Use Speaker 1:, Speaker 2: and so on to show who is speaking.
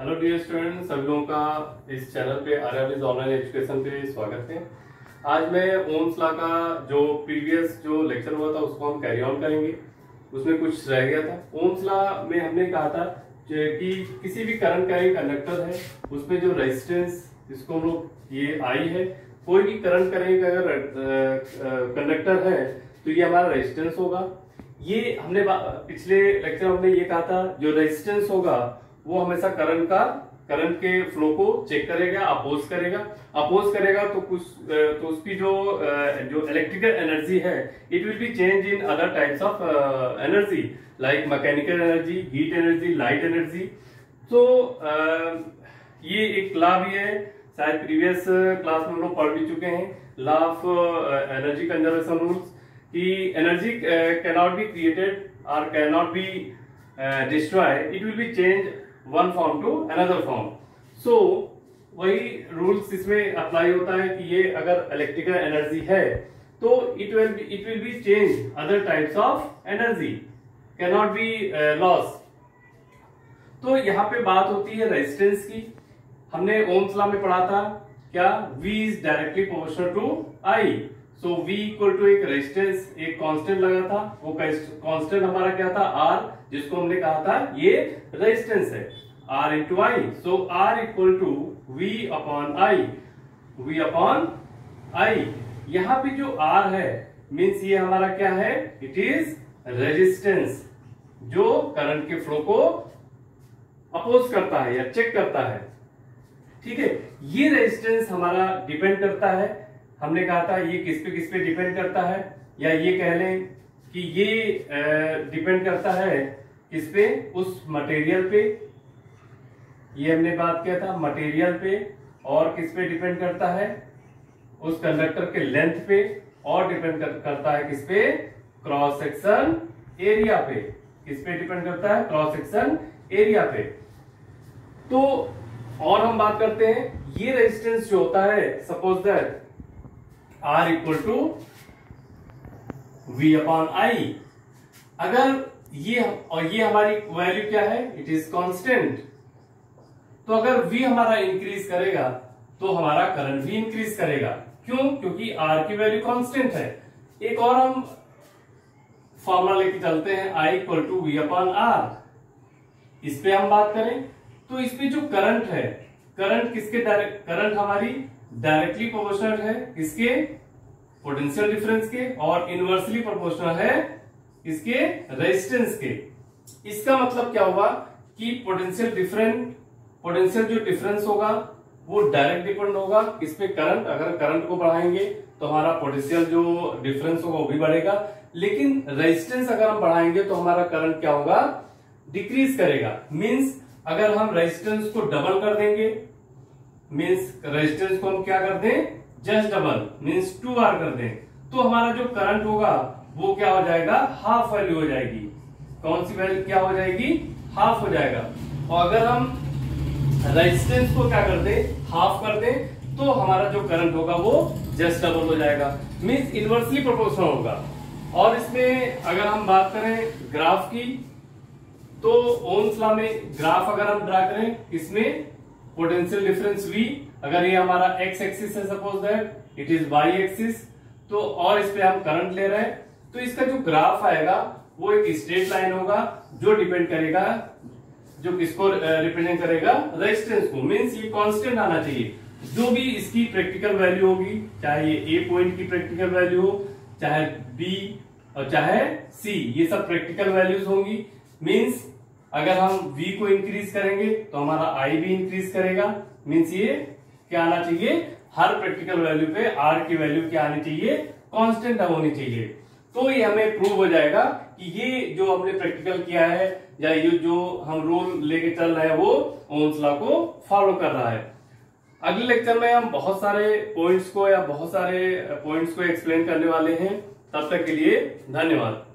Speaker 1: Hello dear student सभी लोगों का इस चैनल पे आर्यविज ऑनलाइन एजुकेशन पे स्वागत है। आज मैं ओम्स ला का जो प्रीवियस जो लेक्चर हुआ था, उसको हम कैरी ऑन करेंगे। उसमें कुछ रह गया था। ओम्स ला में हमने कहा था कि किसी भी करंट का एक कंडक्टर है, उसमें जो रेजिस्टेंस जिसको हम लोग ये आई है, कोई भी करंट का एक अगर कंडक्टर है तो ये हमारा रेजिस्टेंस होगा। ये हमने पिछले लेक्चर हमने ये कहा था, जो रेजिस्टेंस होगा वो हमेशा करंट का, करंट के फ्लो को चेक करेगा अपोज करेगा। अपोज करेगा तो कुछ तो उसकी जो जो इलेक्ट्रिकल एनर्जी है it will be change in other types of energy like mechanical energy heat energy light energy तो ये एक ला भी है, शायद प्रीवियस क्लास में हम लोग पढ़ भी चुके हैं law of energy conservation rules कि एनर्जी कैनॉट बी क्रिएटेड और cannot be destroy it will be change one form to another form so वही रूल्स इसमें अप्लाई होता है कि ये अगर इलेक्ट्रिकल एनर्जी है तो it will it will be change other types of energy can not be loss तो यहाँ पे बात होती है रेजिस्टेंस की। हमने ओम्स में पढ़ा था, क्या V is directly proportional to I? So V equal to एक रेजिस्टेंस एक कांस्टेंट लगा था। वो कांस्टेंट हमारा क्या था? R, जिसको हमने कहा था, ये रेजिस्टेंस है। R into I so R equal to V upon I V upon I यहाँ पे जो R है मीन्स ये हमारा क्या है? इट इज़ रेजिस्टेंस जो करंट के फ्लो को अपोज करता है या चेक करता है। ठीक है? ये रेजिस्टेंस हमारा डिपेंड करता है। हमने कहा था ये किस पे किस पे डिपेंड करता है? या ये कह लें कि ये डिपेंड करता है किस पे? उस मटेरियल पे। ये हमने बात किया था मटेरियल पे और किस पे डिपेंड करता है? उस कंडक्टर के लेंथ पे और डिपेंड कर, करता है किस पे? क्रॉस सेक्शन एरिया पे। किस पे डिपेंड करता है? क्रॉस सेक्शन एरिया पे। तो और हम बात करते हैं ये रेजिस्टेंस जो होता है suppose that R equal to V upon I अगर ये, और ये हमारी वैल्यू क्या है? इट इज़ कांस्टेंट तो अगर V हमारा इंक्रीज करेगा तो हमारा करंट भी इंक्रीज करेगा। क्यों? क्योंकि R की वैल्यू कांस्टेंट है। एक और हम फॉर्मूला लेके चलते हैं। I equal to V upon R इस पे हम बात करें। तो इसमें जो करंट है करंट किसके डायरेक्ट करंट हमारी डायरेक्टली प्रोपोर्शनल है किसके? पोटेंशियल डिफरेंस के और इनवर्सली प्रोपोर्शनल है इसके रेजिस्टेंस के। इसका मतलब क्या हुआ कि पोटेंशियल डिफरेंट पोटेंशियल जो डिफरेंस होगा, वो डायरेक्ट डिपेंड होगा। इस पे करंट अगर करंट को बढ़ाएँगे तो हमारा पोटेंशियल जो डिफरेंस होगा वो भी बढ़ेगा। लेकिन रेजिस्टेंस अगर हम बढ़ाएँगे तो हमारा करंट क्या होगा? डिक्रीज करेगा। मींस अगर हम रेजिस्टेंस को डबल कर देंगे मींस रेजिस्टेंस को हम क्या कर दें? Just double means two R कर दें। तो हमारा जो करंट होगा, वो क्या हो जाएगा? हाफ़ वैल्यू हो जाएगी। कौन सी वैल्यू क्या हो जाएगी? हाफ़ हो जाएगा। और अगर हम रेजिस्टेंस को क्या कर दे? हाफ़ कर दे तो हमारा जो करंट होगा, वो जस्ट डबल हो जाएगा। मीन्स इनवर्सली प्रोपोर्शनल होगा। और इसमें अगर हम बात करें ग्राफ की तो ओम्स में ग्राफ अगर हम ड्रा करें, इसमें पोटेंशियल डिफरेंस वी अगर ये हमारा एक्स एक्सिस है suppose that it is y axis तो और इस पे हम करंट ले रहे हैं तो इसका जो ग्राफ आएगा, वो एक स्ट्रेट लाइन होगा, जो डिपेंड करेगा, जो किसको रिप्रेजेंट करेगा रेजिस्टेंस को। मीन्स ये कांस्टेंट आना चाहिए। जो भी इसकी प्रैक्टिकल वैल्यू होगी, चाहे ये ए पॉइंट की प्रैक्टिकल वैल्यू हो, चाहे बी और चाहे सी ये सब प्रैक्टिकल वैल्यूज़ होंगी। मीन्स अगर हम v को इंक्रीज करेंगे तो हमारा i भी इंक्रीज करेगा। मीन्स ये क्या आना चाहिए? हर प्रैक्टिकल वैल्यू पे r की वैल्यू क्या आनी चाहिए? कांस्टेंट होनी चाहिए। तो ये हमें प्रूव हो जाएगा कि ये जो हमने प्रैक्टिकल किया है, या ये जो हम रूल लेके चल रहे हैं, वो ओम्स लॉ को फॉलो कर रहा है। अगले लेक्चर में हम बहुत सारे पॉइंट्स को या बहुत सारे पॉइंट्स को एक्सप्लेन करने वाले हैं। तब तक के लिए धन्यवाद।